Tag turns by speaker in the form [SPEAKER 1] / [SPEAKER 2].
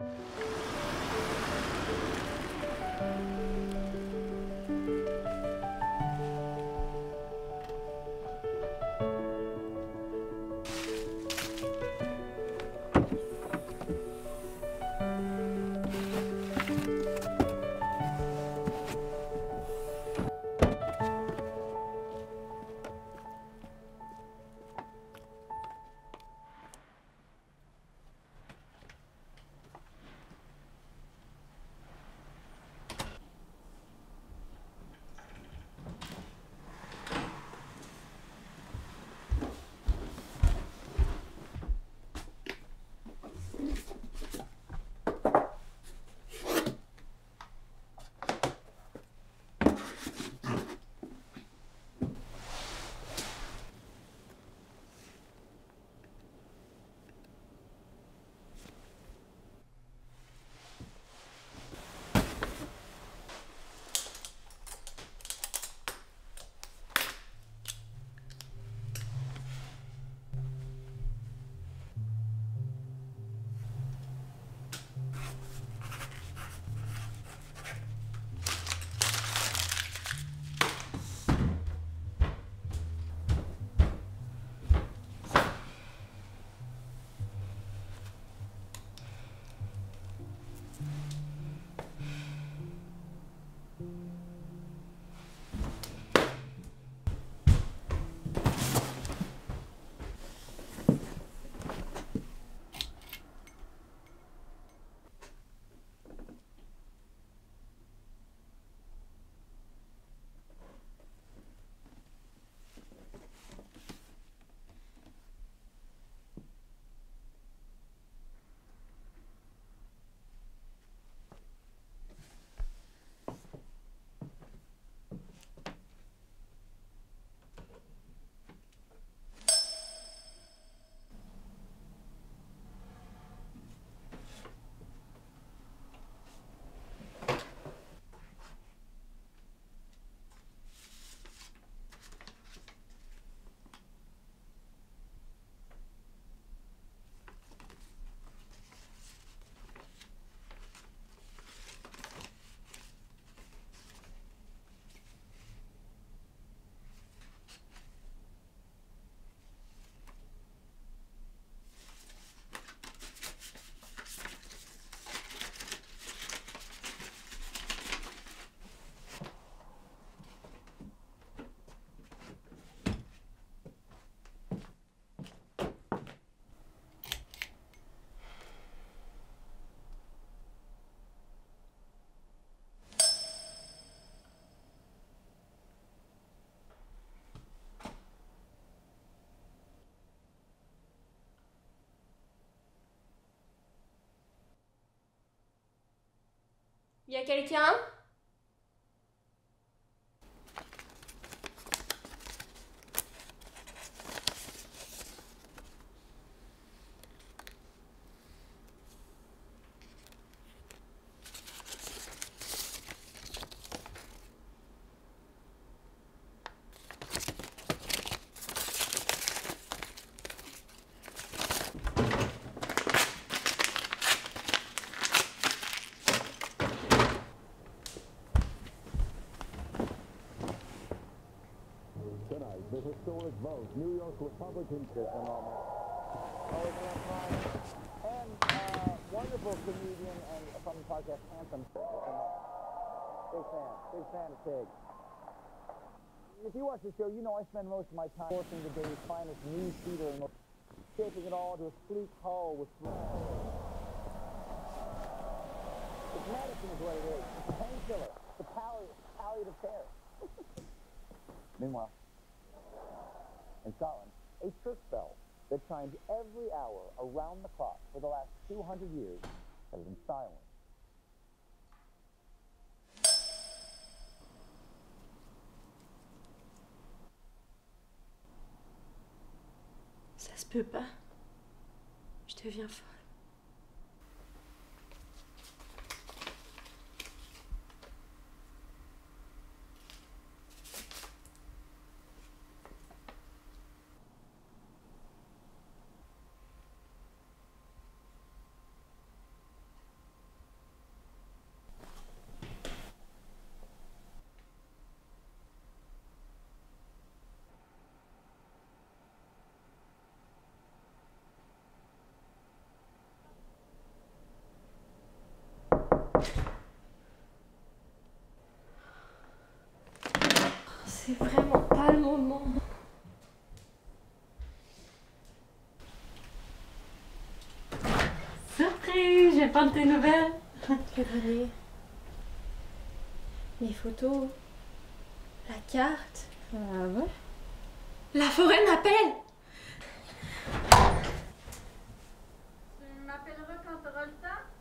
[SPEAKER 1] うん。
[SPEAKER 2] E aquele que ama? New York Republicans get them almost. And uh, wonderful comedian and from the podcast Anthem. Big fan. Big fan of Tig. If you watch the show, you know I spend most of my time sourcing the day's finest news feeder and shaping it all to a sleek hull with... It's medicine is what it is. It's a painkiller. It's a palliative care. Meanwhile, in Scotland, a church bell that chimes every hour around the clock for the last 200 years has been silent.
[SPEAKER 1] Ça se peut pas. Je deviens folle. c'est vraiment pas le moment.
[SPEAKER 3] Surprise, j'ai pas de tes nouvelles.
[SPEAKER 1] Février. Les photos. La carte.
[SPEAKER 3] Ah ouais?
[SPEAKER 1] La forêt m'appelle Tu m'appelleras quand t'auras le temps?